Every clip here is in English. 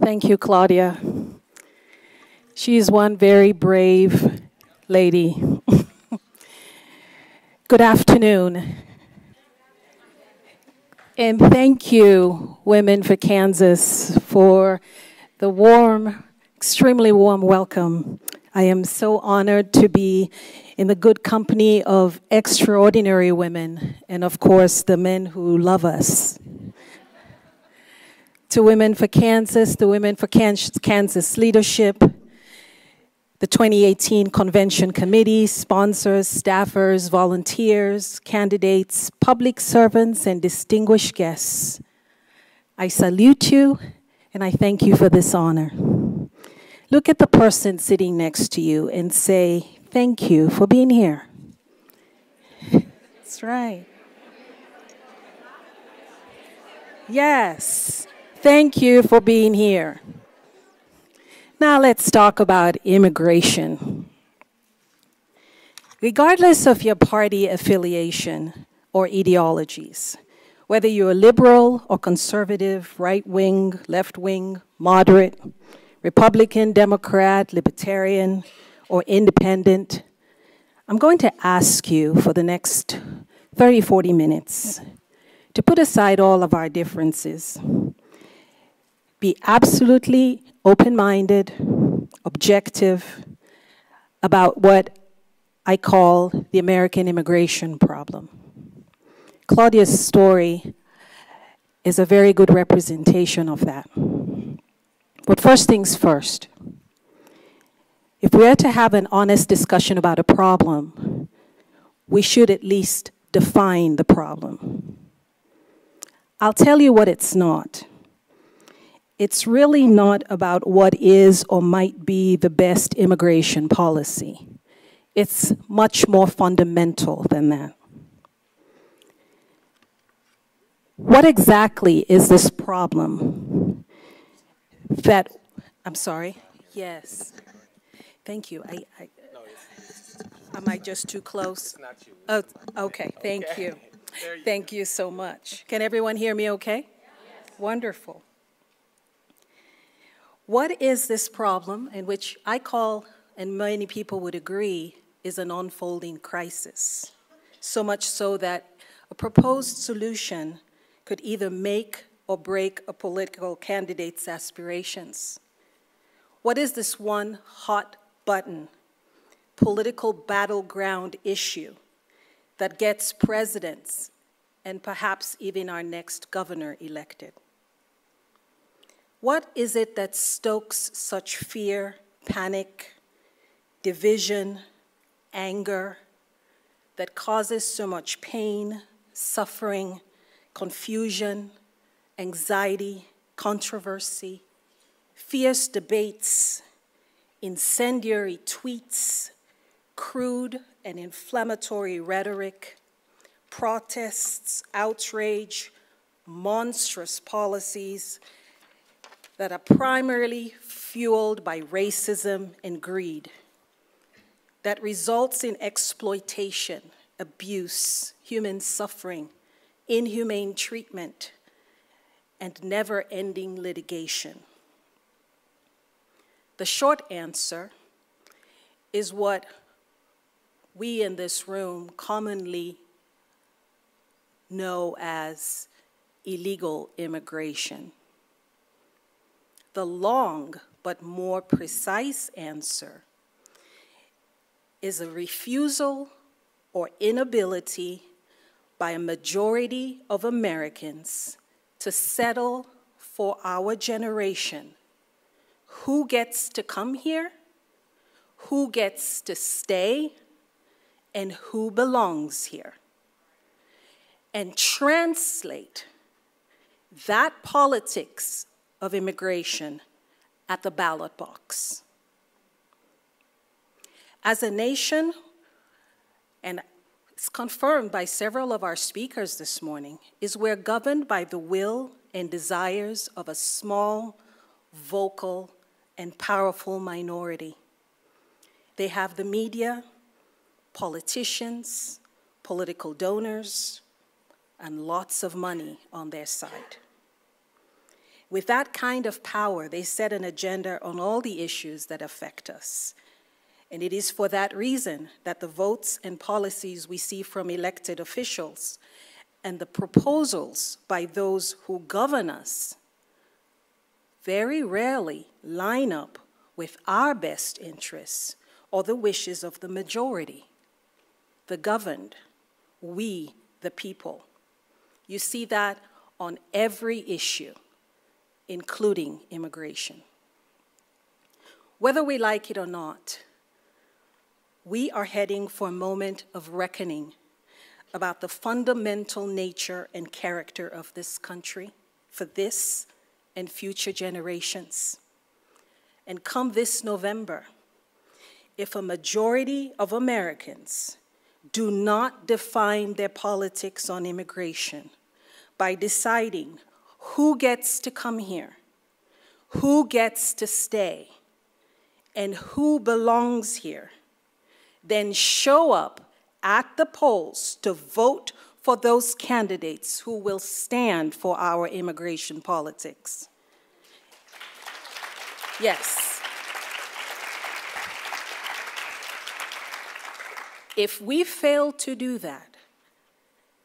Thank you, Claudia. She is one very brave lady. Good afternoon. And thank you, Women for Kansas, for the warm, extremely warm welcome. I am so honored to be in the good company of extraordinary women, and of course, the men who love us. To Women for Kansas, the Women for Kansas leadership, the 2018 Convention Committee, sponsors, staffers, volunteers, candidates, public servants, and distinguished guests. I salute you and I thank you for this honor. Look at the person sitting next to you and say, Thank you for being here. That's right. Yes, thank you for being here. Now let's talk about immigration. Regardless of your party affiliation or ideologies, whether you're liberal or conservative, right wing, left wing, moderate, Republican, Democrat, Libertarian, or independent, I'm going to ask you for the next 30, 40 minutes to put aside all of our differences. Be absolutely open minded, objective about what I call the American immigration problem. Claudia's story is a very good representation of that. But first things first, if we are to have an honest discussion about a problem, we should at least define the problem. I'll tell you what it's not it's really not about what is or might be the best immigration policy. It's much more fundamental than that. What exactly is this problem that, I'm sorry? Yes. Thank you. I, I, am I just too close? Oh, okay. Thank you. Thank you so much. Can everyone hear me okay? Wonderful. What is this problem, in which I call, and many people would agree, is an unfolding crisis? So much so that a proposed solution could either make or break a political candidate's aspirations. What is this one hot button, political battleground issue that gets presidents and perhaps even our next governor elected? What is it that stokes such fear, panic, division, anger, that causes so much pain, suffering, confusion, anxiety, controversy, fierce debates, incendiary tweets, crude and inflammatory rhetoric, protests, outrage, monstrous policies, that are primarily fueled by racism and greed, that results in exploitation, abuse, human suffering, inhumane treatment, and never ending litigation. The short answer is what we in this room commonly know as illegal immigration. The long but more precise answer is a refusal or inability by a majority of Americans to settle for our generation. Who gets to come here, who gets to stay, and who belongs here. And translate that politics of immigration at the ballot box. As a nation, and it's confirmed by several of our speakers this morning, is we're governed by the will and desires of a small, vocal, and powerful minority. They have the media, politicians, political donors, and lots of money on their side. With that kind of power, they set an agenda on all the issues that affect us. And it is for that reason that the votes and policies we see from elected officials and the proposals by those who govern us very rarely line up with our best interests or the wishes of the majority, the governed, we, the people. You see that on every issue, including immigration. Whether we like it or not, we are heading for a moment of reckoning about the fundamental nature and character of this country for this and future generations. And come this November, if a majority of Americans do not define their politics on immigration by deciding who gets to come here, who gets to stay, and who belongs here, then show up at the polls to vote for those candidates who will stand for our immigration politics. Yes. If we fail to do that,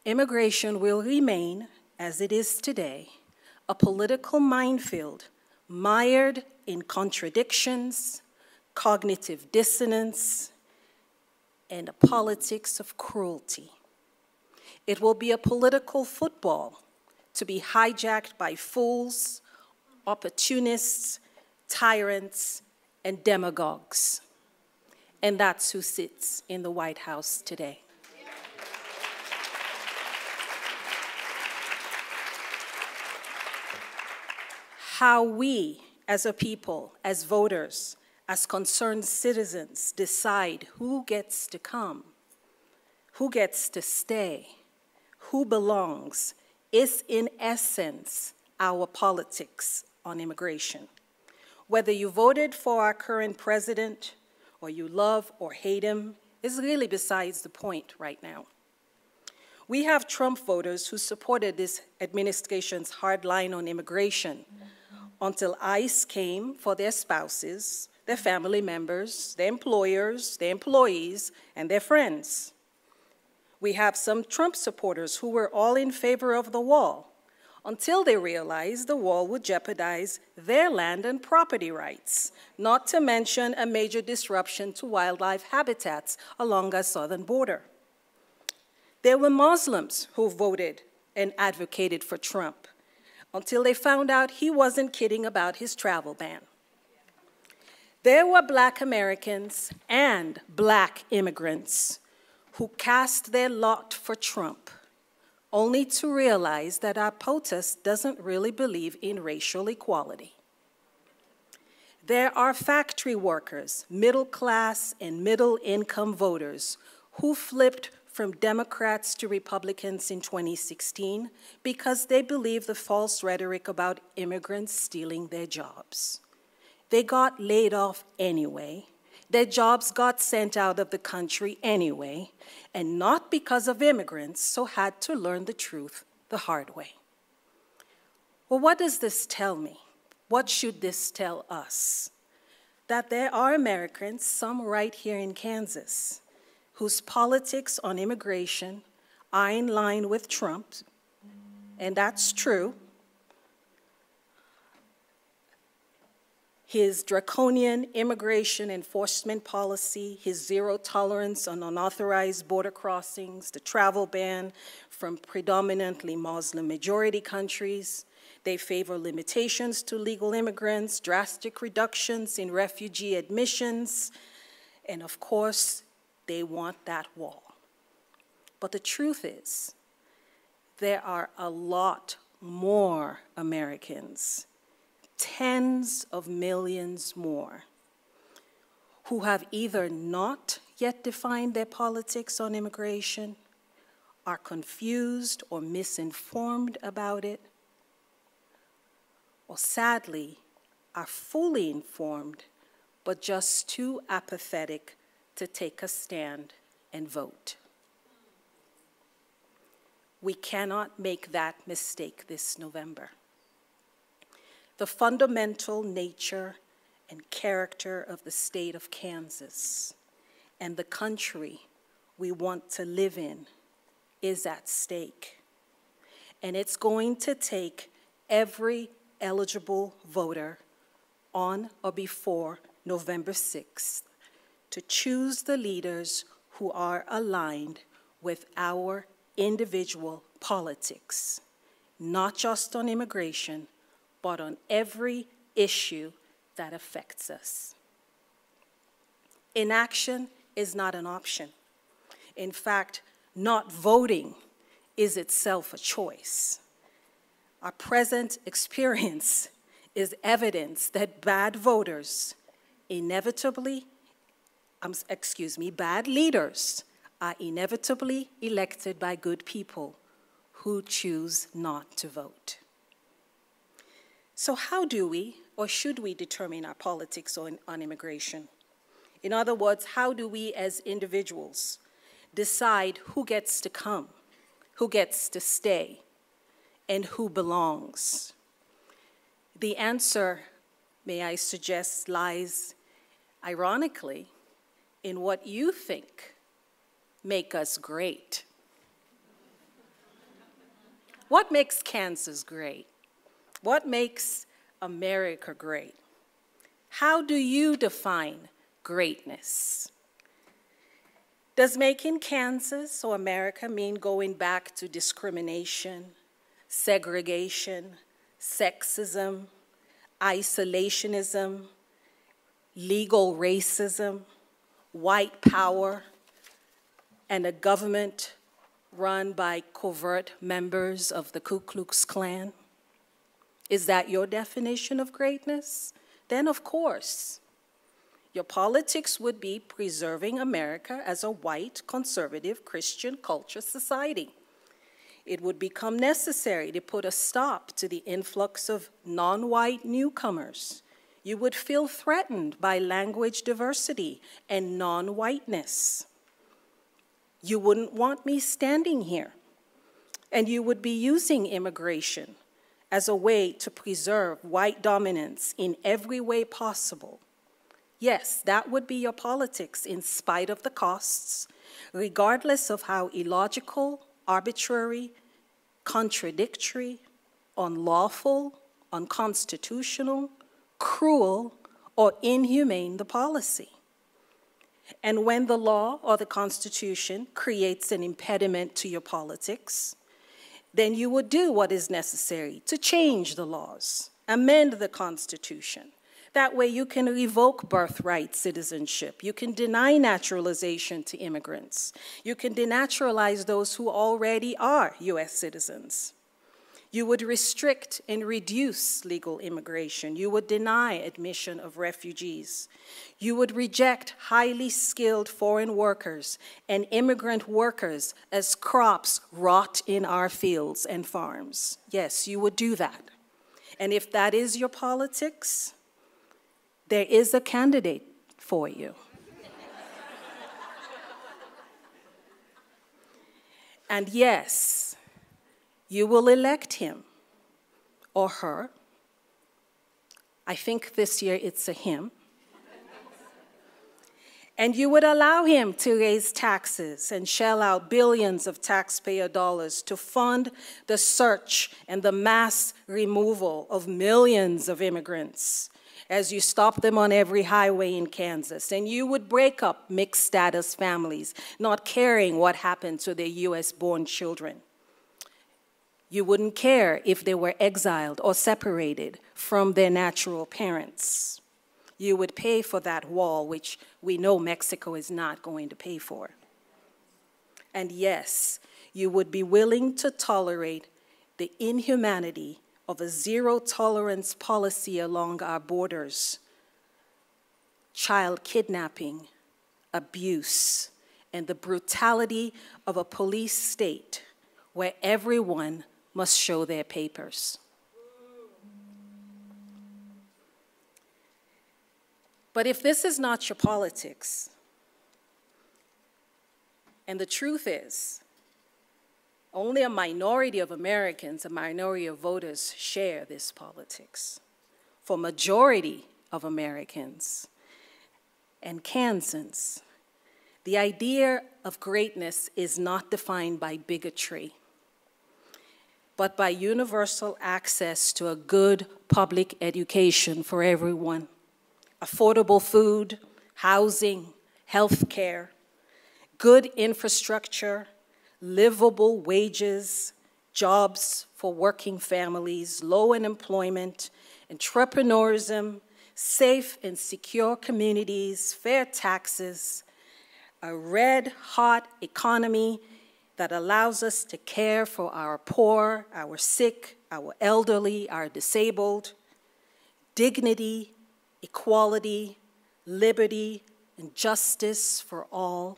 immigration will remain, as it is today, a political minefield mired in contradictions, cognitive dissonance, and a politics of cruelty. It will be a political football to be hijacked by fools, opportunists, tyrants, and demagogues. And that's who sits in the White House today. How we, as a people, as voters, as concerned citizens, decide who gets to come, who gets to stay, who belongs, is in essence our politics on immigration. Whether you voted for our current president or you love or hate him is really besides the point right now. We have Trump voters who supported this administration's hard line on immigration until ICE came for their spouses, their family members, their employers, their employees, and their friends. We have some Trump supporters who were all in favor of the wall until they realized the wall would jeopardize their land and property rights, not to mention a major disruption to wildlife habitats along our southern border. There were Muslims who voted and advocated for Trump until they found out he wasn't kidding about his travel ban. There were black Americans and black immigrants who cast their lot for Trump, only to realize that our POTUS doesn't really believe in racial equality. There are factory workers, middle class and middle income voters who flipped from Democrats to Republicans in 2016 because they believe the false rhetoric about immigrants stealing their jobs. They got laid off anyway, their jobs got sent out of the country anyway, and not because of immigrants, so had to learn the truth the hard way. Well, what does this tell me? What should this tell us? That there are Americans, some right here in Kansas, whose politics on immigration are in line with Trump's, and that's true. his draconian immigration enforcement policy, his zero tolerance on unauthorized border crossings, the travel ban from predominantly Muslim majority countries. They favor limitations to legal immigrants, drastic reductions in refugee admissions, and of course, they want that wall. But the truth is, there are a lot more Americans tens of millions more who have either not yet defined their politics on immigration, are confused or misinformed about it, or sadly are fully informed but just too apathetic to take a stand and vote. We cannot make that mistake this November. the fundamental nature and character of the state of Kansas and the country we want to live in is at stake. And it's going to take every eligible voter on or before November 6th to choose the leaders who are aligned with our individual politics, not just on immigration, but on every issue that affects us. Inaction is not an option. In fact, not voting is itself a choice. Our present experience is evidence that bad voters inevitably, um, excuse me, bad leaders are inevitably elected by good people who choose not to vote. So, how do we or should we determine our politics on, on immigration? In other words, how do we as individuals decide who gets to come, who gets to stay, and who belongs? The answer, may I suggest, lies ironically in what you think make us great. What makes Kansas great? What makes America great? How do you define greatness? Does making Kansas or America mean going back to discrimination, segregation, sexism, isolationism, legal racism, white power, and a government run by covert members of the Ku Klux Klan? Is that your definition of greatness? Then, of course, your politics would be preserving America as a white, conservative, Christian culture society. It would become necessary to put a stop to the influx of non white newcomers. You would feel threatened by language diversity and non whiteness. You wouldn't want me standing here, and you would be using immigration as a way to preserve white dominance in every way possible. Yes, that would be your politics in spite of the costs, regardless of how illogical, arbitrary, contradictory, unlawful, unconstitutional, cruel, or inhumane the policy. And when the law or the Constitution creates an impediment to your politics, then you would do what is necessary to change the laws, amend the Constitution. That way, you can revoke birthright citizenship. You can deny naturalization to immigrants. You can denaturalize those who already are U.S. citizens. You would restrict and reduce legal immigration. You would deny admission of refugees. You would reject highly skilled foreign workers and immigrant workers as crops rot in our fields and farms. Yes, you would do that. And if that is your politics, there is a candidate for you. and yes, you will elect him or her. I think this year it's a him. and you would allow him to raise taxes and shell out billions of taxpayer dollars to fund the search and the mass removal of millions of immigrants as you stop them on every highway in Kansas. And you would break up mixed status families, not caring what happened to their US born children. You wouldn't care if they were exiled or separated from their natural parents. You would pay for that wall, which we know Mexico is not going to pay for. And yes, you would be willing to tolerate the inhumanity of a zero tolerance policy along our borders, child kidnapping, abuse, and the brutality of a police state where everyone must show their papers. But if this is not your politics, and the truth is, only a minority of Americans, a minority of voters share this politics. for majority of Americans and Kansans, the idea of greatness is not defined by bigotry, but by universal access to a good public education for everyone, affordable food, housing, health care, good infrastructure, livable wages, jobs for working families, low unemployment, entrepreneurism, safe and secure communities, fair taxes, a red hot economy that allows us to care for our poor, our sick, our elderly, our disabled, dignity, equality, liberty, and justice for all.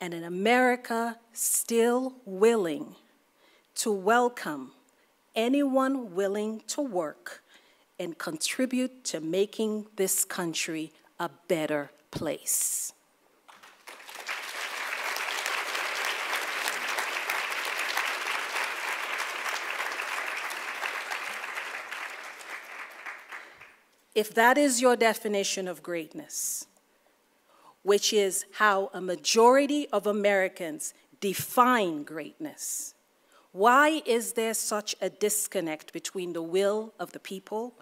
And an America still willing to welcome anyone willing to work and contribute to making this country a better place. If that is your definition of greatness, which is how a majority of Americans define greatness, why is there such a disconnect between the will of the people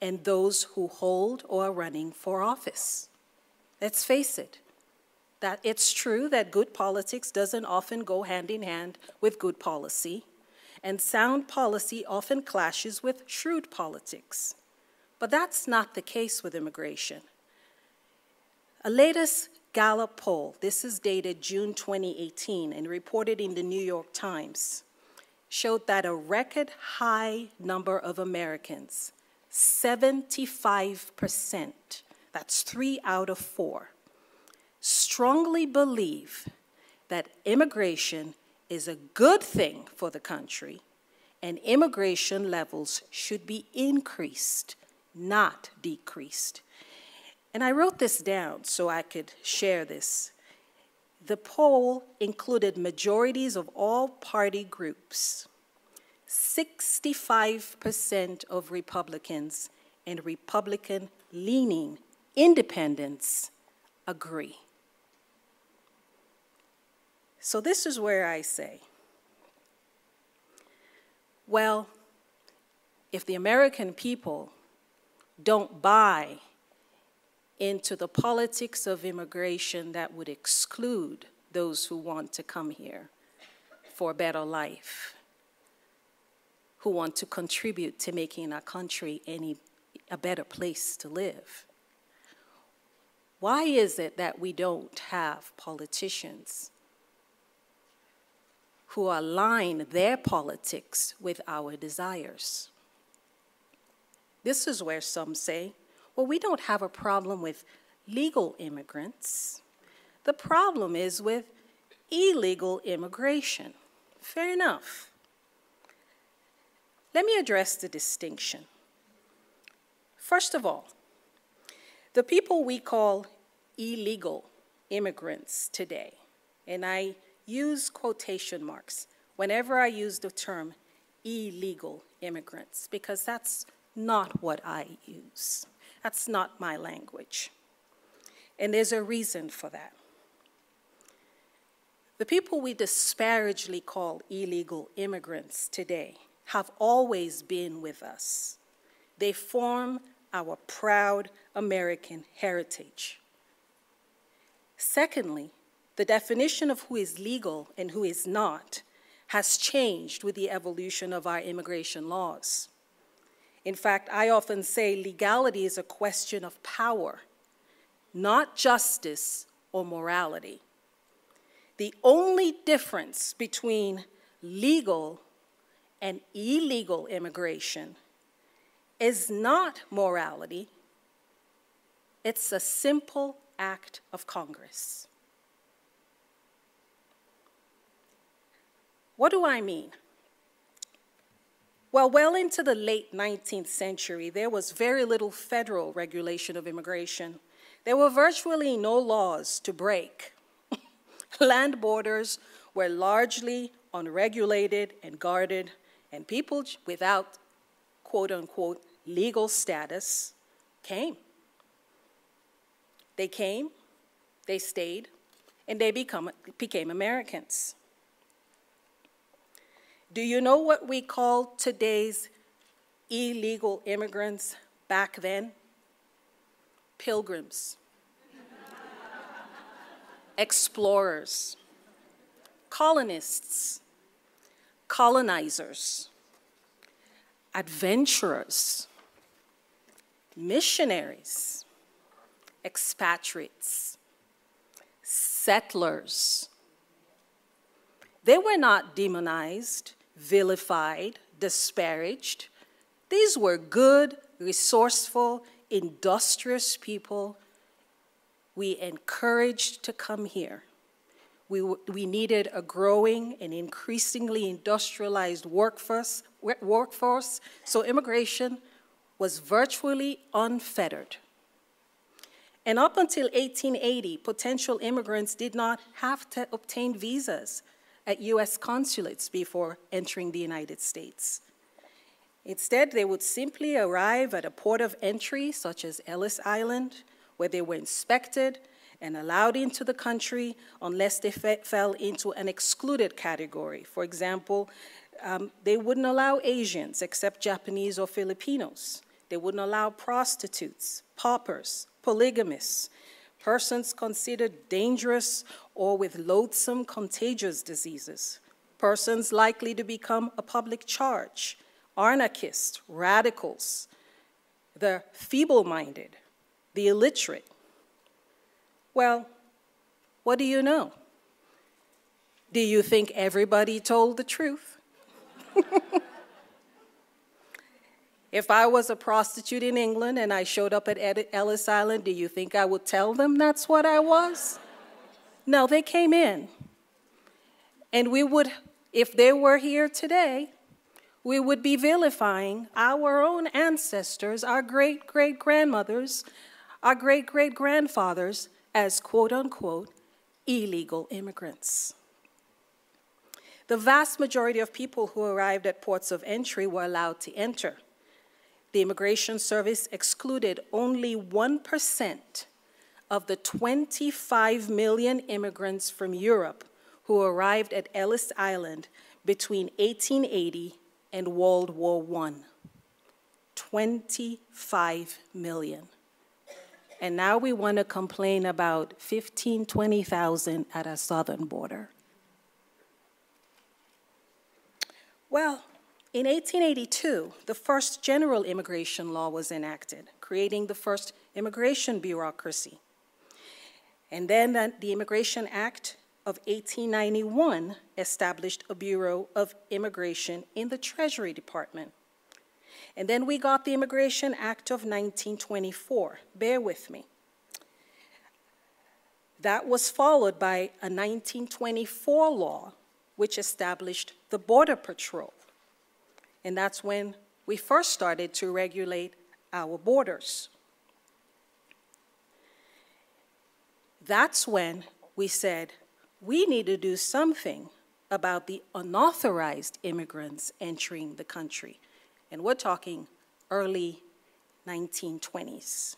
and those who hold or are running for office? Let's face it, that it's true that good politics doesn't often go hand in hand with good policy, and sound policy often clashes with shrewd politics. But that's not the case with immigration. A latest Gallup poll, this is dated June 2018 and reported in the New York Times, showed that a record high number of Americans, 75%, that's three out of four, strongly believe that immigration is a good thing for the country and immigration levels should be increased, not decreased. And I wrote this down so I could share this. The poll included majorities of all party groups. 65% of Republicans and Republican leaning independents agree. So, this is where I say, well, if the American people don't buy into the politics of immigration that would exclude those who want to come here for a better life, who want to contribute to making our country any a better place to live. Why is it that we don't have politicians who align their politics with our desires? This is where some say, well, we don't have a problem with legal immigrants. The problem is with illegal immigration. Fair enough. Let me address the distinction. First of all, the people we call illegal immigrants today, and I use quotation marks whenever I use the term illegal immigrants, because that's not what I use. That's not my language. And there's a reason for that. The people we disparagingly call illegal immigrants today have always been with us. They form our proud American heritage. Secondly, the definition of who is legal and who is not has changed with the evolution of our immigration laws. In fact, I often say legality is a question of power, not justice or morality. The only difference between legal and illegal immigration is not morality, it's a simple act of Congress. What do I mean? Well, well into the late 19th century, there was very little federal regulation of immigration. There were virtually no laws to break. Land borders were largely unregulated and guarded, and people without quote unquote legal status came. They came, they stayed, and they become, became Americans. Do you know what we call today's illegal immigrants back then? Pilgrims, explorers, colonists, colonizers, adventurers, missionaries, expatriates, settlers. They were not demonized, vilified, disparaged. These were good, resourceful, industrious people we encouraged to come here. We, we needed a growing and increasingly industrialized workforce, workforce, so immigration was virtually unfettered. And up until 1880, potential immigrants did not have to obtain visas at US consulates before entering the United States. Instead, they would simply arrive at a port of entry, such as Ellis Island, where they were inspected and allowed into the country unless they fell into an excluded category. For example, um, they wouldn't allow Asians except Japanese or Filipinos. They wouldn't allow prostitutes, paupers, polygamists, persons considered dangerous or with loathsome contagious diseases, persons likely to become a public charge, anarchists, radicals, the feeble minded, the illiterate. Well, what do you know? Do you think everybody told the truth? if I was a prostitute in England and I showed up at Ellis Island, do you think I would tell them that's what I was? No, they came in. And we would, if they were here today, we would be vilifying our own ancestors, our great great grandmothers, our great great grandfathers as quote unquote illegal immigrants. The vast majority of people who arrived at ports of entry were allowed to enter. The Immigration Service excluded only 1% of the 25 million immigrants from Europe who arrived at Ellis Island between 1880 and World War I. 25 million. And now we want to complain about 15, 20,000 at our southern border. Well, in 1882, the first general immigration law was enacted, creating the first immigration bureaucracy. And then the Immigration Act of 1891 established a Bureau of Immigration in the Treasury Department. And then we got the Immigration Act of 1924. Bear with me. That was followed by a 1924 law which established the Border Patrol. And that's when we first started to regulate our borders. That's when we said, we need to do something about the unauthorized immigrants entering the country. And we're talking early 1920s.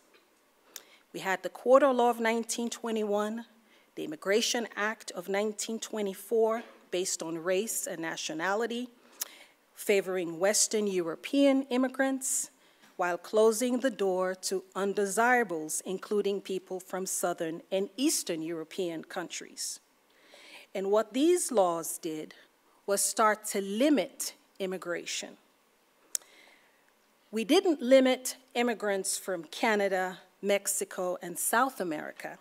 We had the Quota Law of 1921, the Immigration Act of 1924, based on race and nationality, favoring Western European immigrants, while closing the door to undesirables, including people from Southern and Eastern European countries. And what these laws did was start to limit immigration. We didn't limit immigrants from Canada, Mexico, and South America.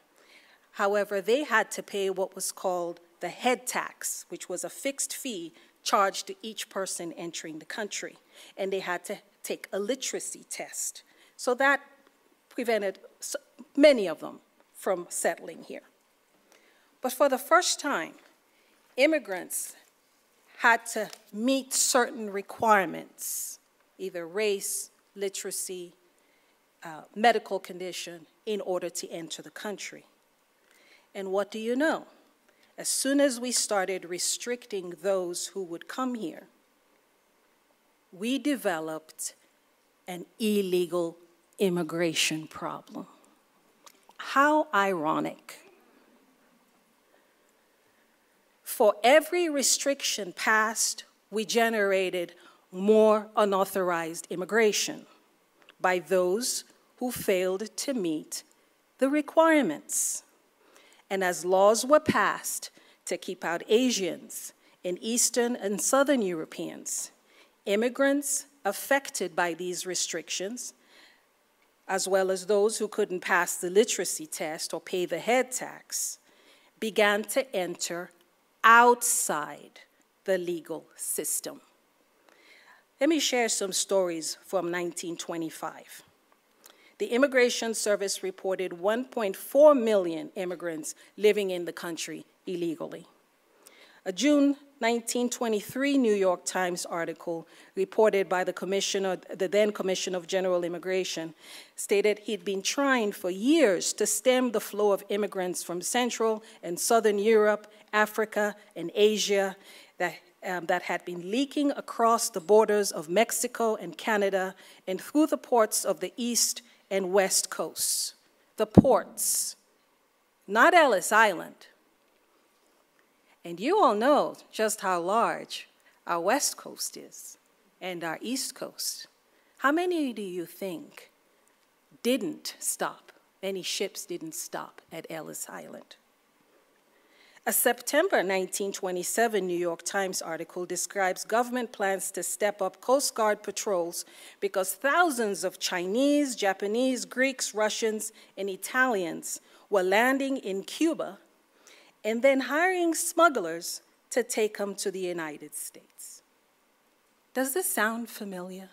However, they had to pay what was called the head tax, which was a fixed fee charged to each person entering the country. And they had to take a literacy test. So that prevented many of them from settling here. But for the first time, immigrants had to meet certain requirements, either race, literacy, uh, medical condition, in order to enter the country. And what do you know? As soon as we started restricting those who would come here, we developed an illegal immigration problem. How ironic. For every restriction passed, we generated more unauthorized immigration by those who failed to meet the requirements. And as laws were passed to keep out Asians and Eastern and Southern Europeans, immigrants affected by these restrictions, as well as those who couldn't pass the literacy test or pay the head tax, began to enter outside the legal system. Let me share some stories from 1925. The Immigration Service reported 1.4 million immigrants living in the country illegally. A June 1923 New York Times article reported by the commissioner, the then Commissioner of General Immigration, stated he'd been trying for years to stem the flow of immigrants from Central and Southern Europe, Africa, and Asia that, um, that had been leaking across the borders of Mexico and Canada and through the ports of the East and West Coasts. The ports, not Ellis Island and you all know just how large our West Coast is and our East Coast. How many do you think didn't stop? Any ships didn't stop at Ellis Island? A September 1927 New York Times article describes government plans to step up Coast Guard patrols because thousands of Chinese, Japanese, Greeks, Russians, and Italians were landing in Cuba and then hiring smugglers to take them to the United States. Does this sound familiar?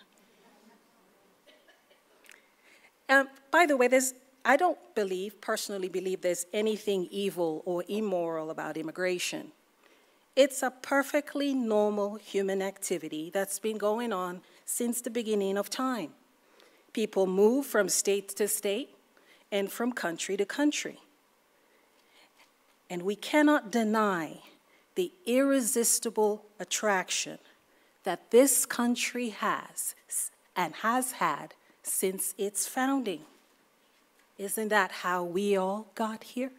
Um, by the way, there's, I don't believe, personally believe, there's anything evil or immoral about immigration. It's a perfectly normal human activity that's been going on since the beginning of time. People move from state to state and from country to country. And we cannot deny the irresistible attraction that this country has and has had since its founding. Isn't that how we all got here?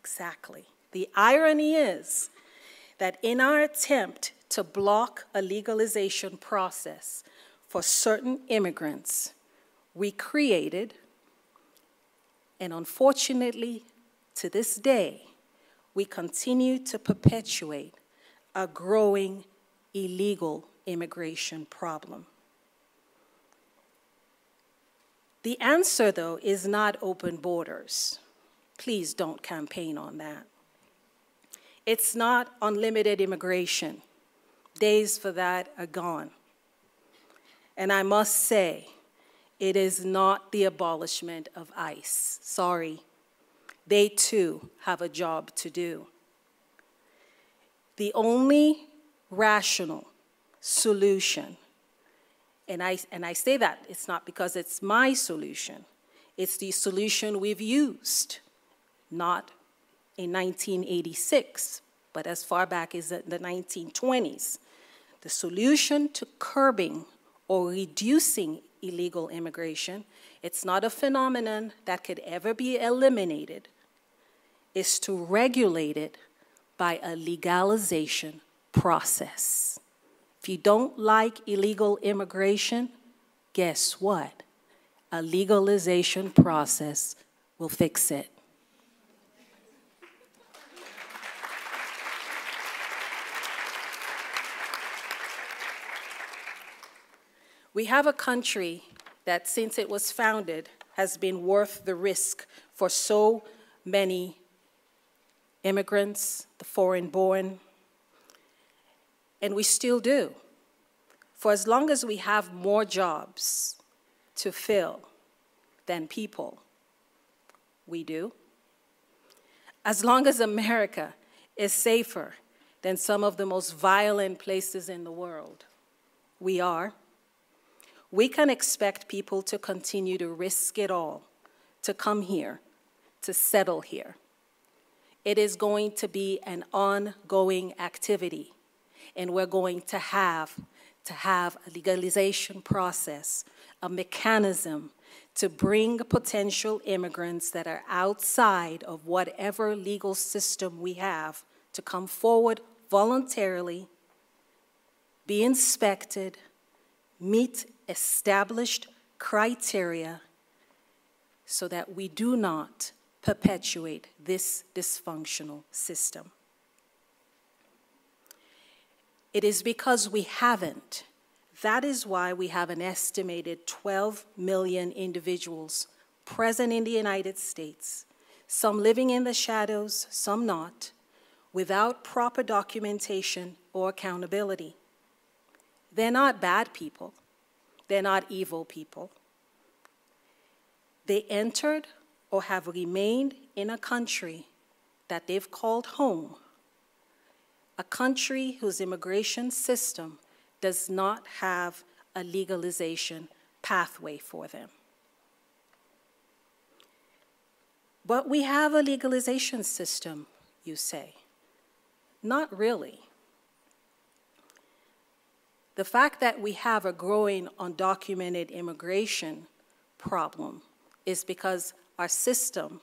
Exactly. The irony is that in our attempt to block a legalization process for certain immigrants, we created and unfortunately, to this day, we continue to perpetuate a growing illegal immigration problem. The answer, though, is not open borders. Please don't campaign on that. It's not unlimited immigration. Days for that are gone. And I must say, it is not the abolishment of ICE. Sorry. They too have a job to do. The only rational solution, and I, and I say that it's not because it's my solution, it's the solution we've used, not in 1986, but as far back as the 1920s. The solution to curbing or reducing illegal immigration, it's not a phenomenon that could ever be eliminated, is to regulate it by a legalization process. If you don't like illegal immigration, guess what? A legalization process will fix it. We have a country that, since it was founded, has been worth the risk for so many immigrants, the foreign born, and we still do. For as long as we have more jobs to fill than people, we do. As long as America is safer than some of the most violent places in the world, we are we can expect people to continue to risk it all, to come here, to settle here. It is going to be an ongoing activity, and we're going to have to have a legalization process, a mechanism to bring potential immigrants that are outside of whatever legal system we have to come forward voluntarily, be inspected, meet established criteria so that we do not perpetuate this dysfunctional system. It is because we haven't. That is why we have an estimated 12 million individuals present in the United States, some living in the shadows, some not, without proper documentation or accountability. They're not bad people. They're not evil people. They entered or have remained in a country that they've called home, a country whose immigration system does not have a legalization pathway for them. But we have a legalization system, you say. Not really. The fact that we have a growing undocumented immigration problem is because our system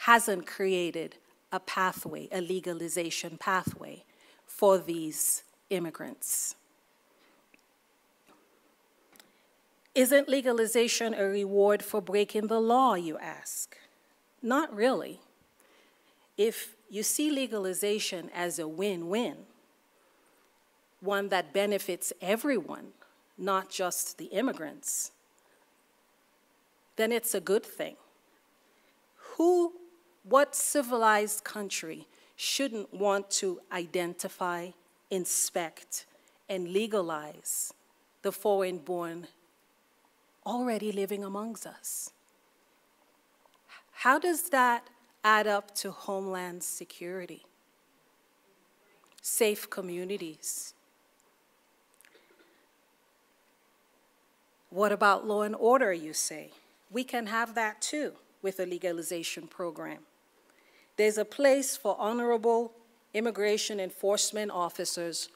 hasn't created a pathway, a legalization pathway for these immigrants. Isn't legalization a reward for breaking the law, you ask? Not really. If you see legalization as a win win, one that benefits everyone, not just the immigrants, then it's a good thing. Who, what civilized country shouldn't want to identify, inspect, and legalize the foreign born already living amongst us? How does that add up to homeland security? Safe communities, What about law and order, you say? We can have that too with a legalization program. There's a place for honorable immigration enforcement officers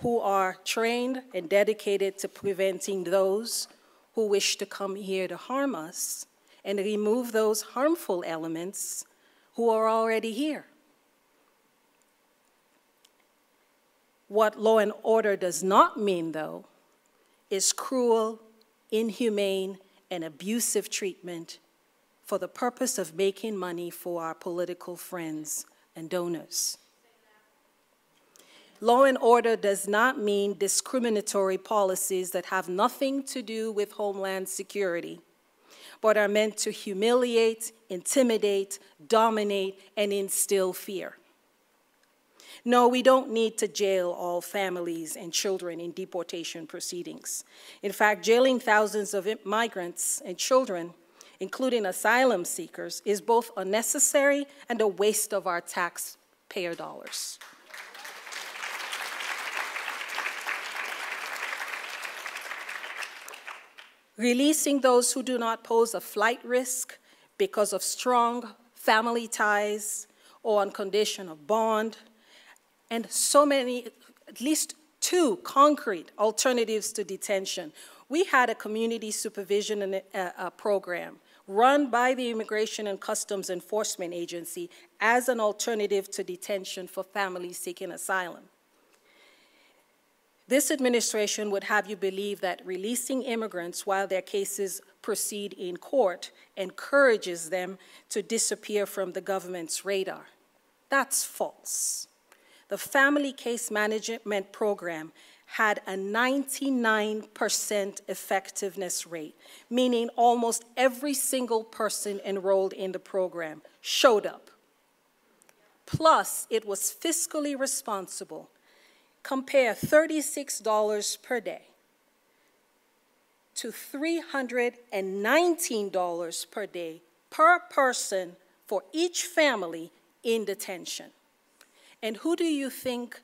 who are trained and dedicated to preventing those who wish to come here to harm us and remove those harmful elements who are already here. What law and order does not mean, though, is cruel inhumane, and abusive treatment for the purpose of making money for our political friends and donors. Law and order does not mean discriminatory policies that have nothing to do with homeland security, but are meant to humiliate, intimidate, dominate, and instill fear. No, we don't need to jail all families and children in deportation proceedings. In fact, jailing thousands of migrants and children, including asylum seekers, is both unnecessary and a waste of our taxpayer dollars. Releasing those who do not pose a flight risk because of strong family ties or on condition of bond and so many, at least two concrete alternatives to detention. We had a community supervision and, program run by the Immigration and Customs Enforcement Agency as an alternative to detention for families seeking asylum. This administration would have you believe that releasing immigrants while their cases proceed in court encourages them to disappear from the government's radar. That's false the Family Case Management Program had a 99% effectiveness rate, meaning almost every single person enrolled in the program showed up. Plus, it was fiscally responsible. Compare $36 per day to $319 per day per person for each family in detention. And who do you think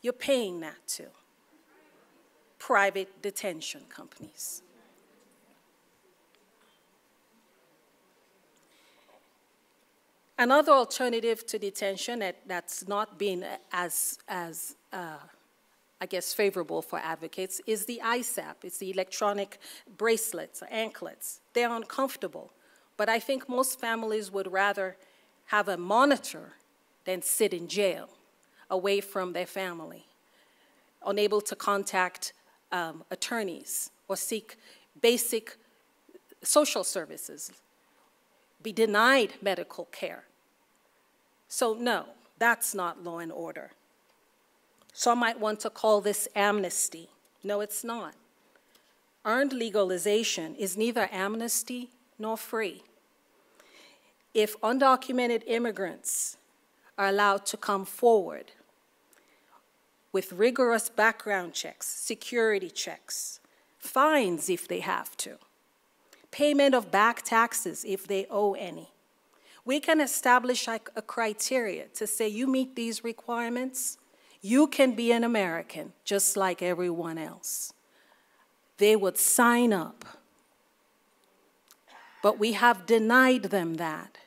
you're paying that to? Private detention companies. Another alternative to detention that, that's not been as, as uh, I guess, favorable for advocates is the ISAP. It's the electronic bracelets or anklets. They're uncomfortable. But I think most families would rather have a monitor than sit in jail away from their family, unable to contact um, attorneys or seek basic social services, be denied medical care. So, no, that's not law and order. Some might want to call this amnesty. No, it's not. Earned legalization is neither amnesty nor free. If undocumented immigrants are allowed to come forward with rigorous background checks, security checks, fines if they have to, payment of back taxes if they owe any. We can establish a, criteria to say you meet these requirements, you can be an American just like everyone else. They would sign up. But we have denied them that.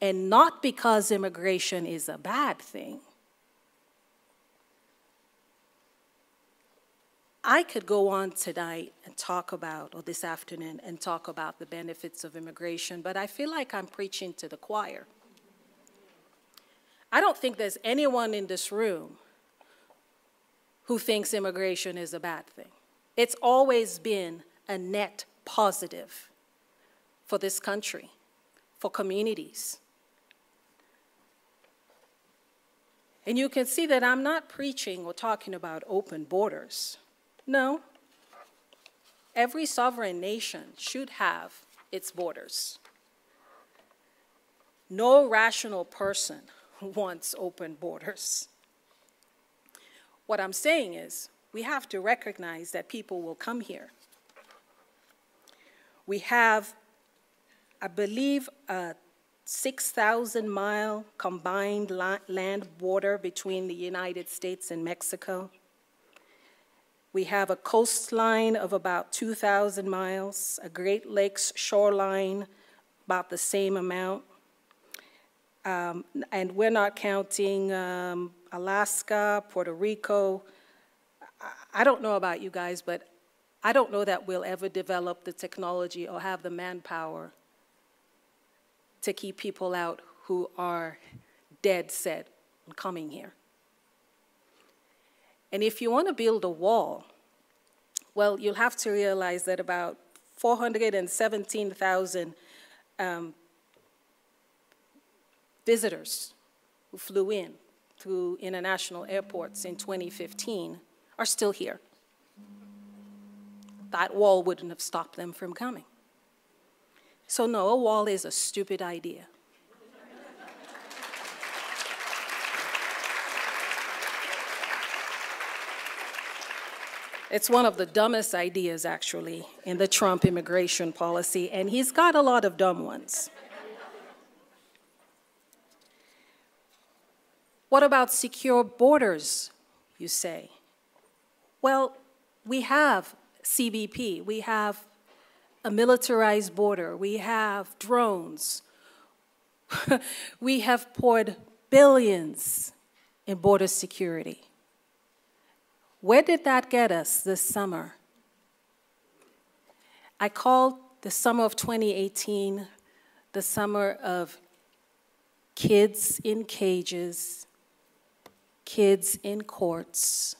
And not because immigration is a bad thing. I could go on tonight and talk about, or this afternoon, and talk about the benefits of immigration, but I feel like I'm preaching to the choir. I don't think there's anyone in this room who thinks immigration is a bad thing. It's always been a net positive for this country, for communities. And you can see that I'm not preaching or talking about open borders. No. Every sovereign nation should have its borders. No rational person wants open borders. What I'm saying is, we have to recognize that people will come here. We have, I believe, a 6,000 mile combined land border between the United States and Mexico. We have a coastline of about 2,000 miles, a Great Lakes shoreline about the same amount. Um, and we're not counting um, Alaska, Puerto Rico. I don't know about you guys, but I don't know that we'll ever develop the technology or have the manpower to keep people out who are dead set on coming here. And if you want to build a wall, well, you'll have to realize that about 417,000 um, visitors who flew in through international airports in 2015 are still here. That wall wouldn't have stopped them from coming. So, no, a wall is a stupid idea. It's one of the dumbest ideas, actually, in the Trump immigration policy, and he's got a lot of dumb ones. What about secure borders, you say? Well, we have CBP, we have a militarized border, we have drones, we have poured billions in border security. Where did that get us this summer? I called the summer of 2018 the summer of kids in cages, kids in courts,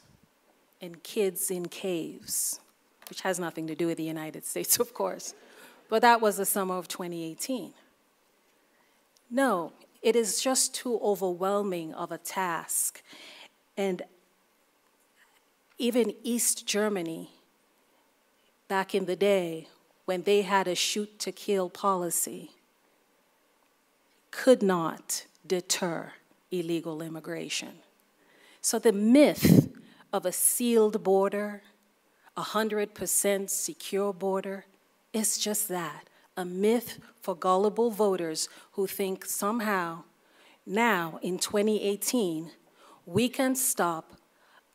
and kids in caves, which has nothing to do with the United States, of course. But that was the summer of 2018. No, it is just too overwhelming of a task. And even East Germany, back in the day, when they had a shoot to kill policy, could not deter illegal immigration. So the myth of a sealed border, a 100% secure border, is just that a myth for gullible voters who think somehow, now in 2018, we can stop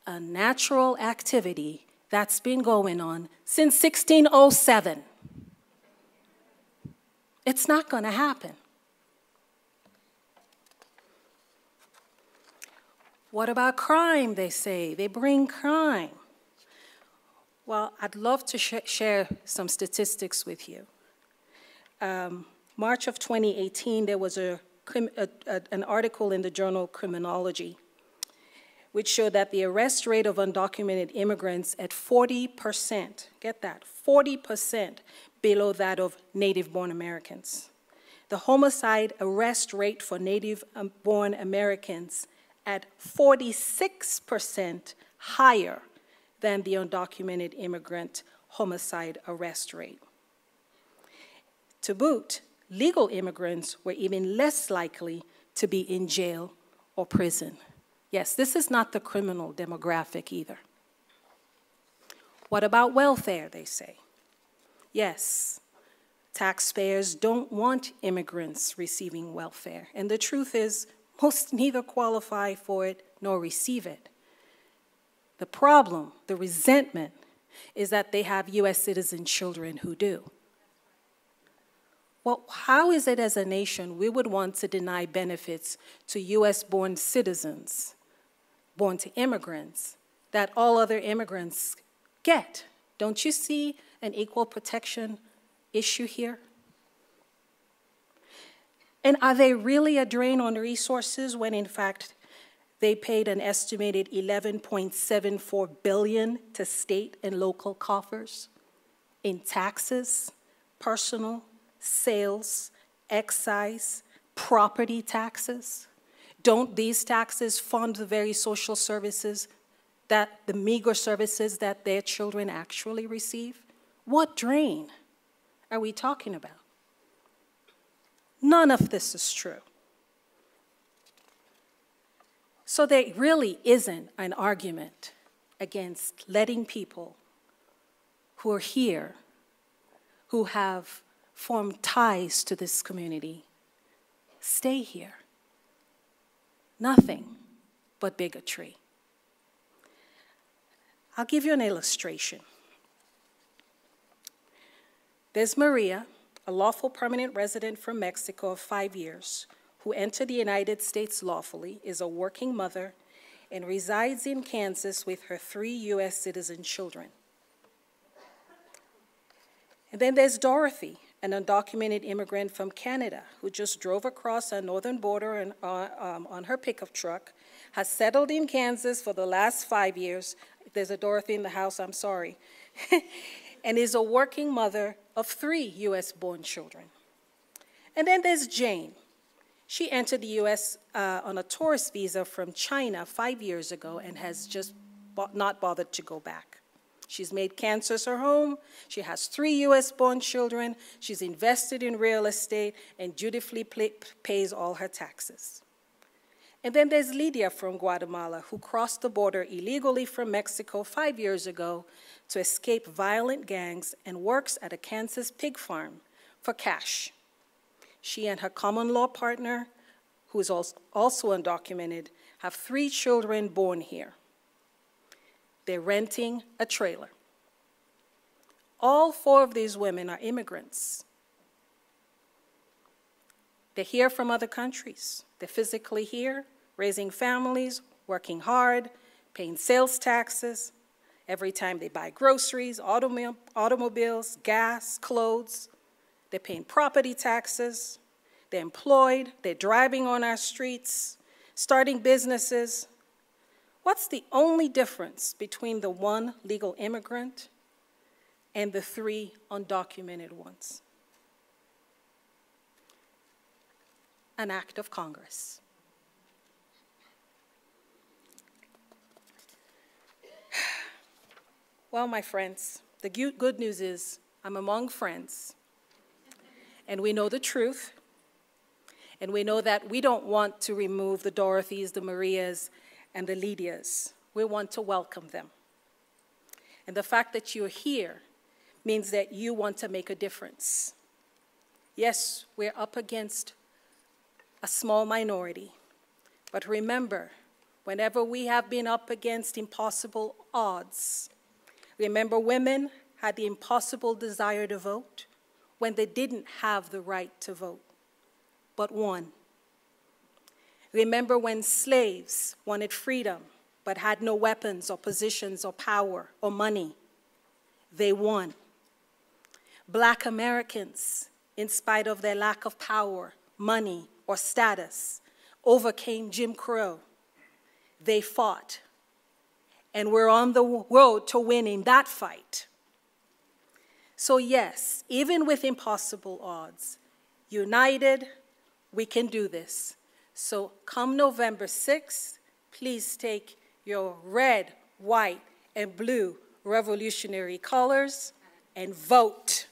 a natural activity that's been going on since 1607. It's not going to happen. What about crime, they say? They bring crime. Well, I'd love to sh share some statistics with you. Um, March of 2018, there was a, a, a, an article in the journal Criminology which showed that the arrest rate of undocumented immigrants at 40%, get that, 40% below that of native born Americans. The homicide arrest rate for native um, born Americans at 46% higher than the undocumented immigrant homicide arrest rate. To boot, legal immigrants were even less likely to be in jail or prison. Yes, this is not the criminal demographic either. What about welfare, they say? Yes, taxpayers don't want immigrants receiving welfare. And the truth is, most neither qualify for it nor receive it. The problem, the resentment, is that they have US citizen children who do. Well, how is it as a nation we would want to deny benefits to US born citizens born to immigrants that all other immigrants get. Don't you see an equal protection issue here? And are they really a drain on resources when in fact they paid an estimated 11.74 billion to state and local coffers in taxes, personal, sales, excise, property taxes? Don't these taxes fund the very social services that the meager services that their children actually receive? What drain are we talking about? None of this is true. So there really isn't an argument against letting people who are here, who have formed ties to this community, stay here nothing but bigotry. I'll give you an illustration. There's Maria, a lawful permanent resident from Mexico of five years, who entered the United States lawfully, is a working mother, and resides in Kansas with her three U.S. citizen children. And then there's Dorothy, an undocumented immigrant from Canada who just drove across our northern border and, uh, um, on her pickup truck, has settled in Kansas for the last five years. There's a Dorothy in the house, I'm sorry. and is a working mother of three US born children. And then there's Jane. She entered the US uh, on a tourist visa from China five years ago and has just not bothered to go back. She's made Kansas her home. She has three US born children. She's invested in real estate and dutifully pays all her taxes. And then there's Lydia from Guatemala, who crossed the border illegally from Mexico five years ago to escape violent gangs and works at a Kansas pig farm for cash. She and her common law partner, who is also undocumented, have three children born here. They're renting a trailer. All four of these women are immigrants. They're here from other countries. They're physically here, raising families, working hard, paying sales taxes. Every time they buy groceries, automobiles, gas, clothes, they're paying property taxes. They're employed, they're driving on our streets, starting businesses, What's the only difference between the one legal immigrant and the three undocumented ones? An act of Congress. Well, my friends, the good news is I'm among friends, and we know the truth, and we know that we don't want to remove the Dorothys, the Marias, and the Lydias. We want to welcome them. And the fact that you're here means that you want to make a difference. Yes, we're up against a small minority, but remember, whenever we have been up against impossible odds, remember women had the impossible desire to vote when they didn't have the right to vote, but won. Remember when slaves wanted freedom but had no weapons or positions or power or money? They won. Black Americans, in spite of their lack of power, money, or status, overcame Jim Crow. They fought. And we're on the road to winning that fight. So, yes, even with impossible odds, united, we can do this. So, come November 6th, please take your red, white, and blue revolutionary colors and vote.